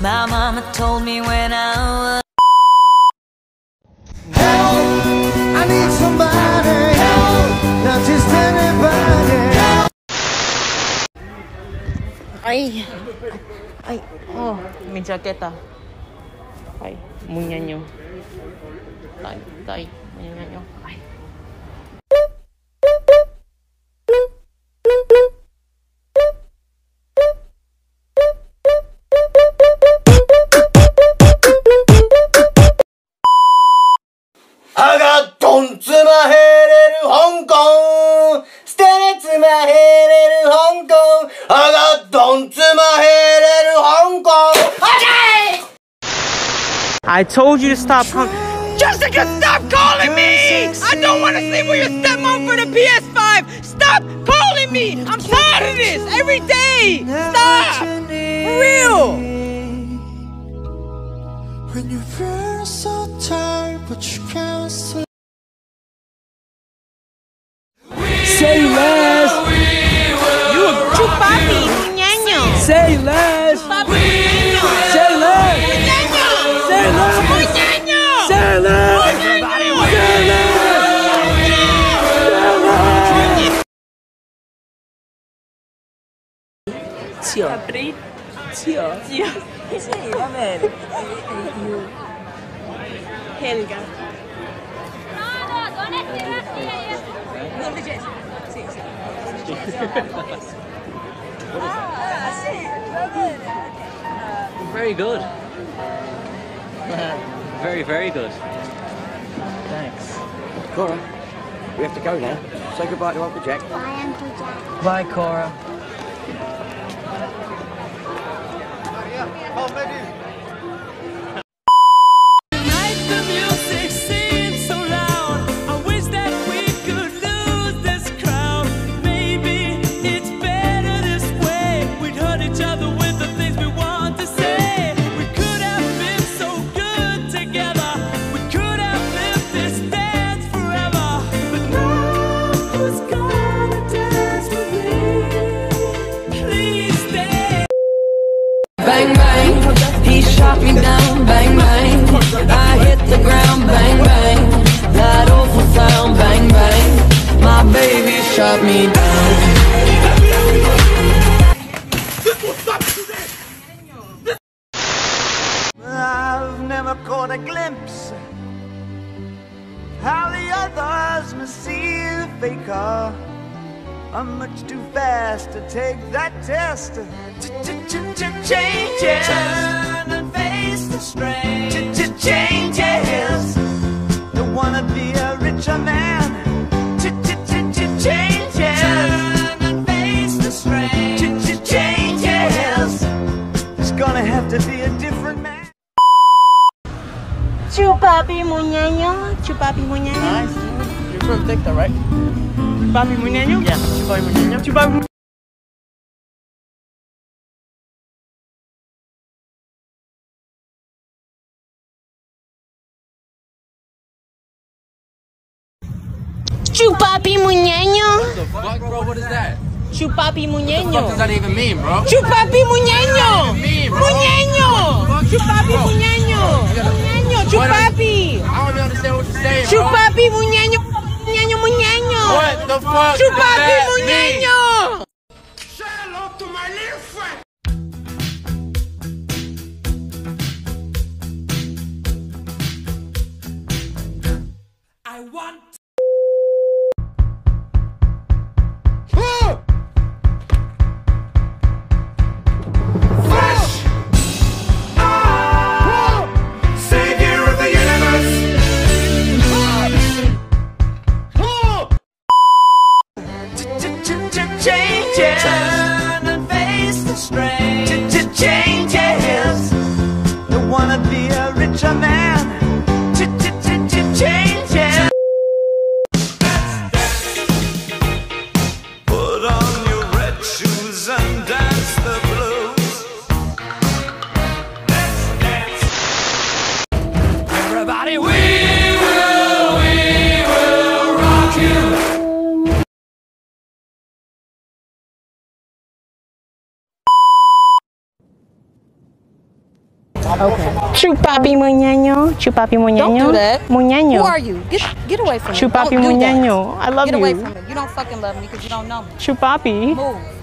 My mama told me when I was. Help! I need somebody. Help! Not just anybody. Ay. Ay. Oh, may jaketa. Ay, munya nyo. Tay, tay, munya nyo. Ay. I told you to stop calling. Jessica, stop calling me! I don't want to sleep with your stepmom for the PS5! Stop calling me! I'm tired of this every day! Stop! For real! When you feel so tired, but you can't sleep. Say less. You a chupapi, muñeño! Say less. Tio. Tio. Helga. Very good. very, very good. Thanks. Cora, we have to go now. Say goodbye to Uncle Jack. Bye, Uncle Jack. Bye, Cora. The glimpse how the others must see the faker. I'm much too fast to take that test. Changes. Turn and face the strain. Changes. Chupapi, muñeño. Chupapi, muñeño. Nice. You're from TikTok, right? Chupapi, muñeño. Yeah. Chupapi muñeño. Chupapi. Chupapi muñeño. The fuck, bro? What is that? Chupapi muñeño. What does that even mean, bro? Chupapi muñeño. mean, bro? Muñeño. Chupapi Bro. muñeño. Chupapi. I don't understand what you're saying. Chupapi muñeño. Muñeño, muñeño. What the fuck? Chupapi muñeño. Changes. Turn and face the strain. Changes. Don't wanna be a richer man. Okay. Chupapi muñeño. Chupapi muñeño. Don't do that. Muñeño. Who are you? Get get away from me. Chupapi Don't muñeño. I love you. Get away you. from me. You don't fucking love me because you don't know me. Chupapi. Move.